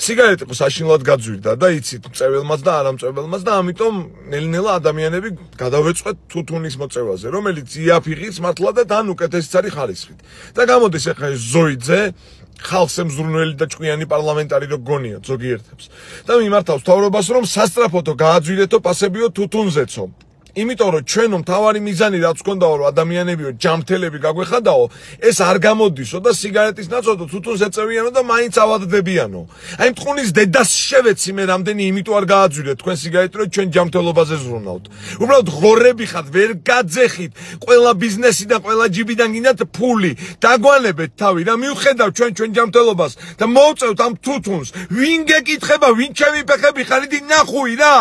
სიგარეტი საშინლად გაძვირდა და იცით მწებელმაც და არამწებელმაც და ამიტომ ნელ-ნელა ადამიანები გადავეწყვეთ თუთუნის მოწევაზე, რომელიც იაფიღის მართლა და თან უკეთესიც არის ხალისხით. და გამოდის ახლა ზოიძე ხალხს ემზრუნველი და ჭკვიანი პარლამენტარი რო გონია ზოგიერთებს და მიმართავს თავრობას რომ სასტრაფოთო გააძვირეთო პასებიო თუთუნზეცო იმიტომ რომ ჩვენო მთავარი მიზანი რაც გქონდაო რომ ადამიანებიო ჯამთელები გაგვეხადაო ეს არ გამოდისო და სიგარეტის ნაცოდო თუთუნს ეწევიანო და მაინც ავადდებიანო. აი მტყუნის დედას შევეცი მე რამდენი იმიტომ არ გააძვირეთ თქვენ სიგარეტი რომ ჩვენ ჯამთელობაზე ზრუნავთ. უბრალოდ ღორები ხართ ვერ გაძეხით. ყველა ბიზნესი და ყველა ჯიბიდან გინდათ ფული. დაგვანებეთ თავი და მიუხედავ ჩვენ ჩვენ ჯამთელობას და მოვწევთ ამ თუთუნს. ვინ გეკითხება ვინ ჩემი ფეხები ხარ იდი ნახუი რა